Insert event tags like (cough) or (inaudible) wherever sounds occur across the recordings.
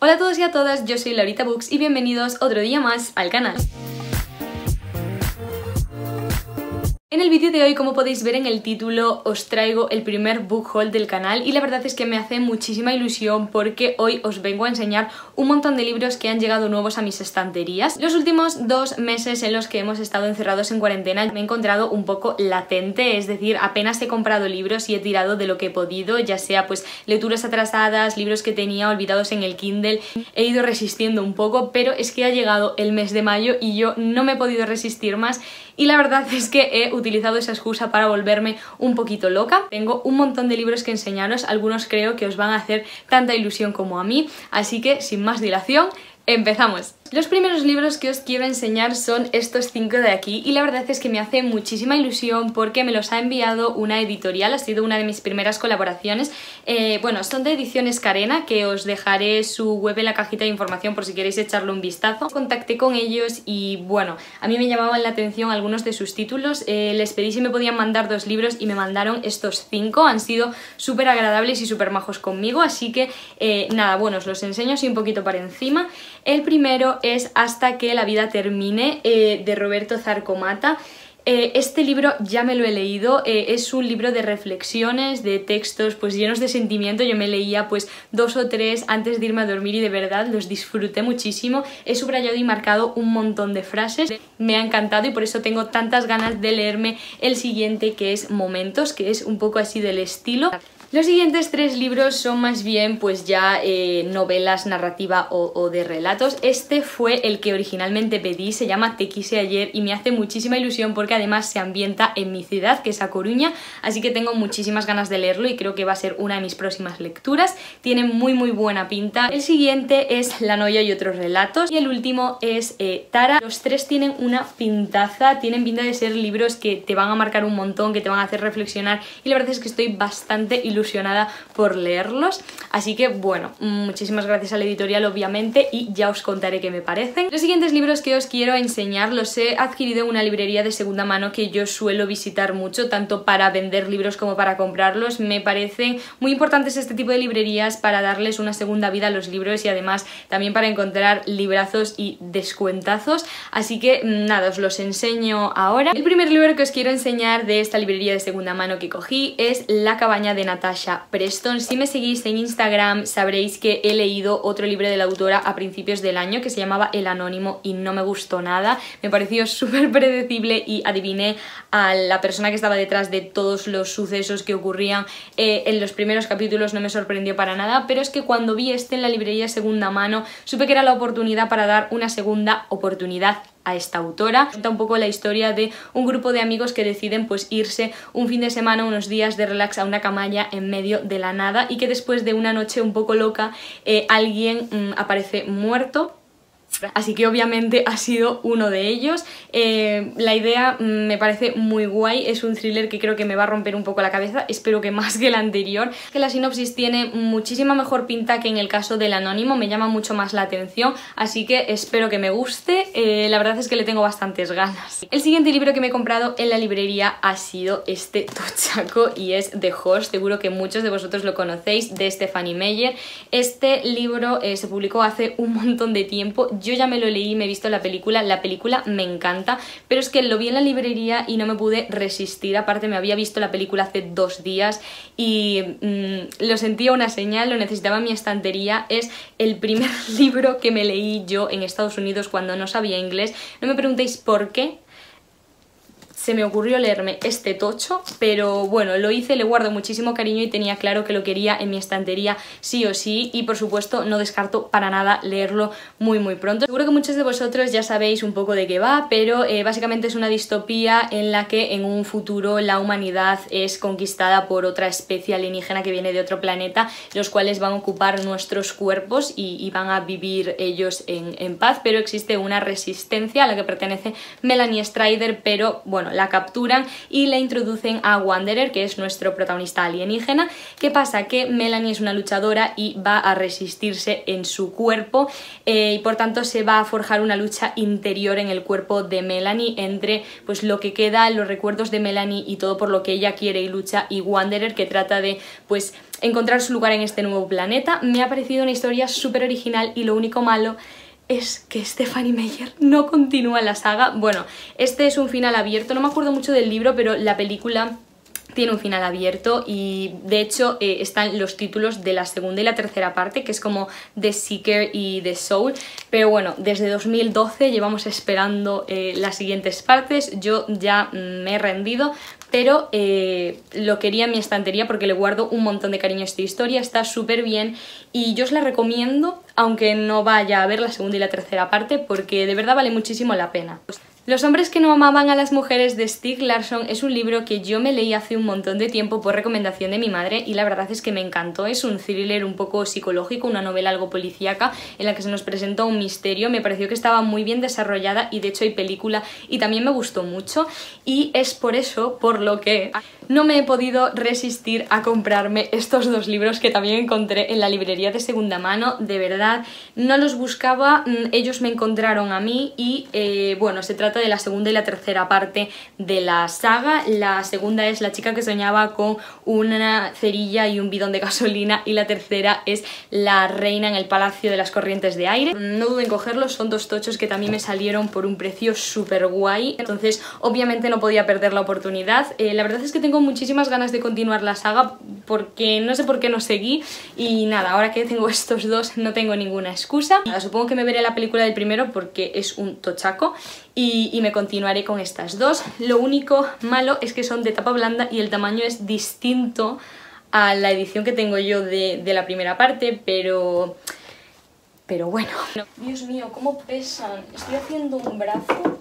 Hola a todos y a todas, yo soy Laurita Books y bienvenidos otro día más al canal. En el vídeo de hoy, como podéis ver en el título, os traigo el primer book haul del canal y la verdad es que me hace muchísima ilusión porque hoy os vengo a enseñar un montón de libros que han llegado nuevos a mis estanterías. Los últimos dos meses en los que hemos estado encerrados en cuarentena me he encontrado un poco latente, es decir, apenas he comprado libros y he tirado de lo que he podido, ya sea pues lecturas atrasadas, libros que tenía olvidados en el Kindle, he ido resistiendo un poco, pero es que ha llegado el mes de mayo y yo no me he podido resistir más y la verdad es que he utilizado esa excusa para volverme un poquito loca. Tengo un montón de libros que enseñaros, algunos creo que os van a hacer tanta ilusión como a mí, así que sin más dilación, empezamos. Los primeros libros que os quiero enseñar son estos cinco de aquí y la verdad es que me hace muchísima ilusión porque me los ha enviado una editorial, ha sido una de mis primeras colaboraciones. Eh, bueno, son de Ediciones Carena, que os dejaré su web en la cajita de información por si queréis echarle un vistazo. Contacté con ellos y bueno, a mí me llamaban la atención algunos de sus títulos. Eh, les pedí si me podían mandar dos libros y me mandaron estos cinco. Han sido súper agradables y súper majos conmigo, así que eh, nada, bueno, os los enseño así un poquito para encima. El primero es Hasta que la vida termine, eh, de Roberto Zarcomata. Eh, este libro ya me lo he leído, eh, es un libro de reflexiones, de textos pues llenos de sentimiento, yo me leía pues dos o tres antes de irme a dormir y de verdad los disfruté muchísimo, he subrayado y marcado un montón de frases, me ha encantado y por eso tengo tantas ganas de leerme el siguiente que es Momentos, que es un poco así del estilo. Los siguientes tres libros son más bien pues ya eh, novelas, narrativa o, de relatos. Este fue el que originalmente pedí, se llama Te quise ayer y me hace muchísima ilusión porque además se ambienta en mi ciudad, que es A Coruña, así que tengo muchísimas ganas de leerlo y creo que va a ser una de mis próximas lecturas. Tiene muy muy buena pinta. El siguiente es La Noia y otros relatos y el último es eh, Tara. Los tres tienen una pintaza, tienen pinta de ser libros que te van a marcar un montón, que te van a hacer reflexionar y la verdad es que estoy bastante ilusionada ilusionada por leerlos. Así que bueno, muchísimas gracias a la editorial obviamente y ya os contaré qué me parecen. Los siguientes libros que os quiero enseñar los he adquirido en una librería de segunda mano que yo suelo visitar mucho, tanto para vender libros como para comprarlos. Me parecen muy importantes este tipo de librerías para darles una segunda vida a los libros y además también para encontrar librazos y descuentazos. Así que nada, os los enseño ahora. El primer libro que os quiero enseñar de esta librería de segunda mano que cogí es La cabaña de Natal Preston. Si me seguís en Instagram sabréis que he leído otro libro de la autora a principios del año que se llamaba El Anónimo y no me gustó nada. Me pareció (laughs) súper predecible y adiviné a la persona que estaba detrás de todos los sucesos que ocurrían eh, en los primeros capítulos, no me sorprendió para nada, pero es que cuando vi este en la librería segunda mano supe que era la oportunidad para dar una segunda oportunidad a esta autora. Cuenta un poco la historia de un grupo de amigos que deciden pues irse un fin de semana, unos días de relax a una camalla en medio de la nada y que después de una noche un poco loca eh, alguien mm, aparece muerto Así que obviamente ha sido uno de ellos. Eh, la idea mm, me parece muy guay, es un thriller que creo que me va a romper un poco la cabeza, espero que más que el anterior. Que la sinopsis tiene muchísima mejor pinta que en el caso del anónimo, me llama mucho más la atención, así que espero que me guste. Eh, la verdad es que le tengo bastantes ganas. El siguiente libro que me he comprado en la librería ha sido este tochaco y es The Horse, seguro que muchos de vosotros lo conocéis, de Stephanie Meyer. Este libro eh, se publicó hace un montón de tiempo ya me lo leí, me he visto la película, la película me encanta, pero es que lo vi en la librería y no me pude resistir, aparte me había visto la película hace dos días y mm, lo sentía una señal, lo necesitaba en mi estantería, es el primer (laughs) libro que me leí yo en Estados Unidos cuando no sabía inglés, no me preguntéis por qué, se me ocurrió leerme este tocho, pero bueno, lo hice, le guardo muchísimo cariño y tenía claro que lo quería en mi estantería sí o sí y por supuesto no descarto para nada leerlo muy muy pronto. Seguro que muchos de vosotros ya sabéis un poco de qué va, pero eh, básicamente es una distopía en la que en un futuro la humanidad es conquistada por otra especie alienígena que viene de otro planeta, los cuales van a ocupar nuestros cuerpos y, van a vivir ellos en, en paz, pero existe una resistencia a la que pertenece Melanie Strider, pero bueno, la capturan y la introducen a Wanderer, que es nuestro protagonista alienígena. ¿Qué pasa? Que Melanie es una luchadora y va a resistirse en su cuerpo eh, y por tanto se va a forjar una lucha interior en el cuerpo de Melanie entre pues lo que queda, los recuerdos de Melanie y todo por lo que ella quiere y lucha y Wanderer que trata de pues encontrar su lugar en este nuevo planeta. Me ha parecido una historia súper original y lo único malo es que Stephanie Meyer no continúa la saga. Bueno, este es un final abierto, no me acuerdo mucho del libro, pero la película tiene un final abierto y de hecho eh, están los títulos de la segunda y la tercera parte que es como The Seeker y The Soul. Pero bueno desde 2012 llevamos esperando eh, las siguientes partes. Yo ya me he rendido pero eh, lo quería en mi estantería porque le guardo un montón de cariño a esta historia, está súper bien y yo os la recomiendo aunque no vaya a ver la segunda y la tercera parte porque de verdad vale muchísimo la pena. Los hombres que no amaban a las mujeres de Stieg Larsson es un libro que yo me leí hace un montón de tiempo por recomendación de mi madre y la verdad es que me encantó. Es un thriller un poco psicológico, una novela algo policíaca en la que se nos presentó un misterio. Me pareció que estaba muy bien desarrollada y de hecho hay película y también me gustó mucho y es por eso por lo que no me he podido resistir a comprarme estos dos libros que también encontré en la librería de segunda mano. De verdad, no los buscaba, mm, ellos me encontraron a mí y eh, bueno, se de la segunda y la tercera parte de la saga. La segunda es La chica que soñaba con una cerilla y un bidón de gasolina y la tercera es La reina en el palacio de las corrientes de aire. No duden en cogerlos, son dos tochos que también me salieron por un precio súper guay, entonces obviamente no podía perder la oportunidad. Eh, la verdad es que tengo muchísimas ganas de continuar la saga porque no sé por qué no seguí y nada, ahora que tengo (laughs) estos dos no tengo ninguna excusa. supongo que me veré la película del primero porque es un tochaco y, me continuaré con estas dos. Lo único malo es que son de tapa blanda y el tamaño es distinto a la edición que tengo yo de, de la primera parte, pero... Pero bueno. Dios mío, cómo pesan. Estoy haciendo un brazo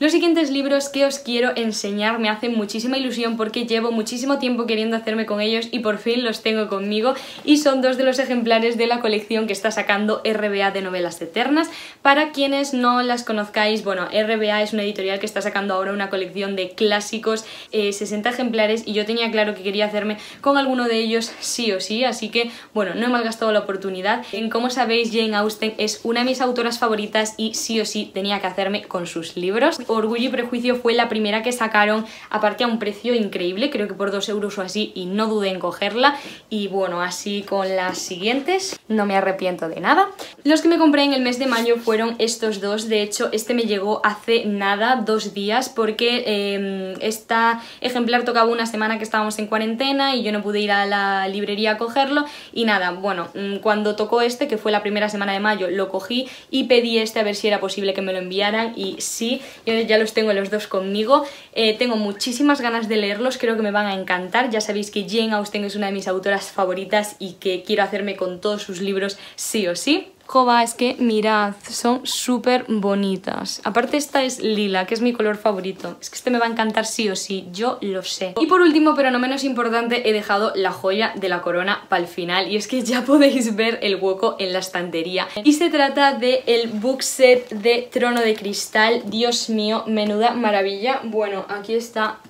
los siguientes libros que os quiero enseñar me hacen muchísima ilusión porque llevo muchísimo tiempo queriendo hacerme con ellos y por fin los tengo conmigo y son dos de los ejemplares de la colección que está sacando RBA de novelas eternas. Para quienes no las conozcáis, bueno, RBA es una editorial que está sacando ahora una colección de clásicos, 60 eh, ejemplares y yo tenía claro que quería hacerme con alguno de ellos sí o sí, así que bueno, no he malgastado la oportunidad. Como sabéis, Jane Austen es una de mis autoras favoritas y sí o sí tenía que hacerme con sus libros. Orgullo y Prejuicio fue la primera que sacaron, aparte a un precio increíble, creo que por 2 euros o así, y no dudé en cogerla. Y bueno, así con las siguientes, no me arrepiento de nada. Los que me compré en el mes de mayo fueron estos dos, de hecho este me llegó hace nada, dos días, porque eh, esta ejemplar tocaba una semana que estábamos en cuarentena y yo no pude ir a la librería a cogerlo. Y nada, bueno, mm, cuando tocó este, que fue la primera semana de mayo, lo cogí y pedí este a ver si era posible que me lo enviaran y sí, yo ya los tengo los dos conmigo. Eh, tengo muchísimas ganas de leerlos, creo que me van a encantar. Ya sabéis que Jane Austen es una de mis autoras favoritas y que quiero hacerme con todos sus libros sí o sí. Jova, es que mirad, son súper bonitas. Aparte esta es lila, que es mi color favorito. Es que este me va a encantar sí o sí, yo lo sé. Y por último, pero no menos importante, he dejado la joya de la corona para el final. Y es que ya (laughs) podéis ver el hueco en la estantería. Y se trata del el book set de Trono de Cristal. Dios mío, menuda maravilla. Bueno, aquí está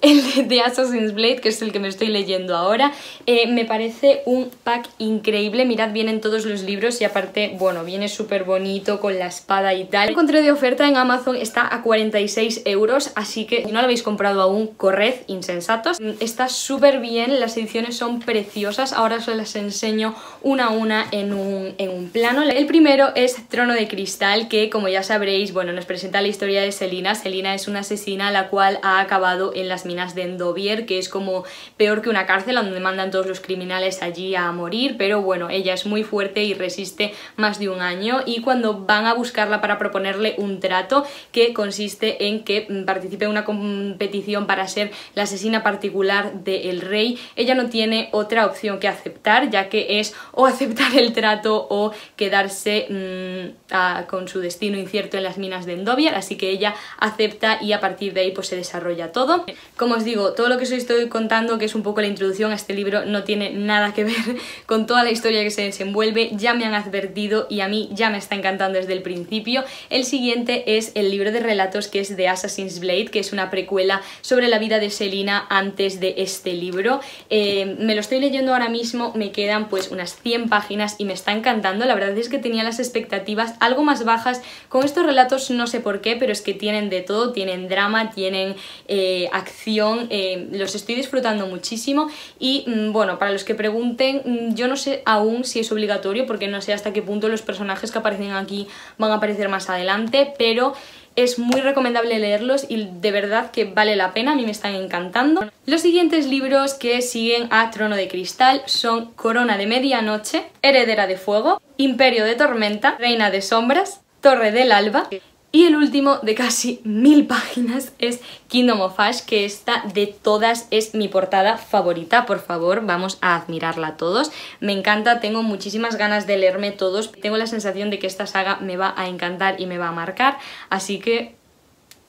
el de Assassin's Blade, que es el que me estoy leyendo ahora. Eh, me parece un pack increíble, mirad, vienen todos los libros y aparte, bueno, viene súper bonito con la espada y tal. Lo encontré de oferta en Amazon, está a 46 euros, así que si no lo habéis comprado aún, corred, insensatos. Mm, está súper bien, las ediciones son preciosas, ahora os las enseño una a una en un, en un plano. El primero es Trono de Cristal, que como ya sabréis, bueno, nos presenta la historia de Selina. Selina es una asesina la cual ha acabado en las minas de Endovier, que es como peor que una cárcel donde mandan todos los criminales allí a morir, pero bueno, ella es muy fuerte y resiste más de un año y cuando van a buscarla para proponerle un trato que consiste en que participe en una competición para ser la asesina particular del rey, ella no tiene otra opción que aceptar, ya que es o aceptar el trato o quedarse mm, con su destino incierto en las minas de Endovier, así que ella acepta y a partir de ahí pues se desarrolla todo. Como os digo, todo lo que os estoy contando, que es un poco la introducción a este libro, no tiene nada que ver (laughs) con toda la historia que se desenvuelve, ya me han advertido y a mí ya me está encantando desde el principio. El siguiente es el libro de relatos que es de Assassin's Blade, que es una precuela sobre la vida de Selina antes de este libro. Eh, me lo estoy leyendo ahora mismo, me quedan pues unas 100 páginas y me está encantando. La verdad es que tenía las expectativas algo más bajas con estos relatos, no sé por qué, pero es que tienen de todo, tienen drama, tienen eh, acción, eh, los estoy disfrutando muchísimo y mm, bueno, para los que pregunten, mm, yo no sé aún si es obligatorio porque no sé hasta qué punto los personajes que aparecen aquí van a aparecer más adelante, pero es muy recomendable leerlos y de verdad que vale la pena, a mí me están encantando. Los siguientes libros que siguen a Trono de Cristal son Corona de Medianoche, Heredera de Fuego, Imperio de Tormenta, Reina de Sombras, Torre del Alba y el último de casi mil páginas es Kingdom of Ash, que esta de todas es mi portada favorita. Por favor, vamos a admirarla todos. Me encanta, tengo muchísimas ganas de leerme todos. Tengo la sensación de que esta saga me va a encantar y me va a marcar, así que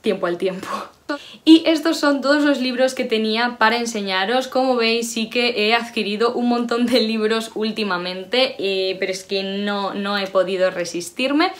tiempo al tiempo. Y estos son todos los libros que tenía para enseñaros. Como veis, sí que he adquirido un montón de libros últimamente, eh, pero es que no, no he podido resistirme.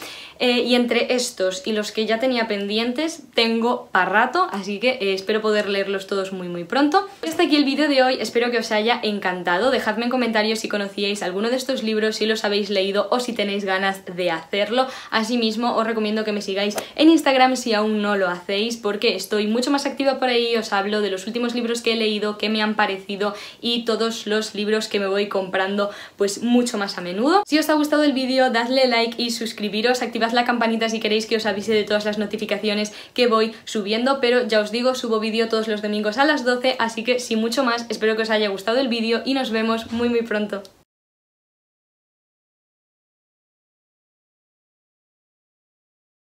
Eh, y entre estos y los que ya tenía pendientes tengo para rato, así que eh, espero poder leerlos todos muy muy pronto. Hasta aquí el vídeo de hoy, espero que os haya encantado. Dejadme en comentarios si conocíais alguno de estos libros, si los habéis leído o si tenéis ganas de hacerlo. Asimismo, os recomiendo que me sigáis en Instagram si aún no lo hacéis, porque estoy mucho más activa por ahí, os hablo de los últimos libros que he leído, que me han parecido y todos los libros que me voy comprando pues mucho más a menudo. Si os ha gustado el vídeo, dadle like y suscribiros, la campanita si queréis que os avise de todas las notificaciones que voy subiendo, pero ya os digo, subo vídeo todos los domingos a las 12, así que sin mucho más, espero que os haya gustado el vídeo y nos vemos muy muy pronto.